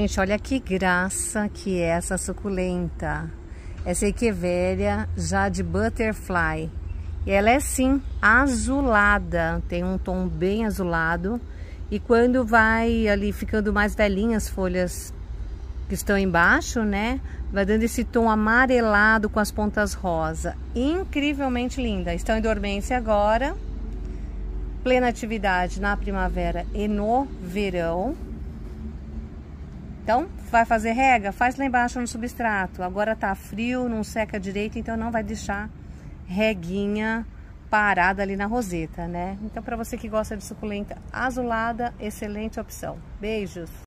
Gente, olha que graça que é essa suculenta. Essa Echeveria já de Butterfly. E ela é sim azulada, tem um tom bem azulado. E quando vai ali ficando mais velhinhas as folhas que estão embaixo, né? Vai dando esse tom amarelado com as pontas rosa. Incrivelmente linda. Estão em dormência agora. Plena atividade na primavera e no verão. Então, vai fazer rega? Faz lá embaixo no substrato. Agora tá frio, não seca direito, então não vai deixar reguinha parada ali na roseta, né? Então, para você que gosta de suculenta azulada, excelente opção. Beijos!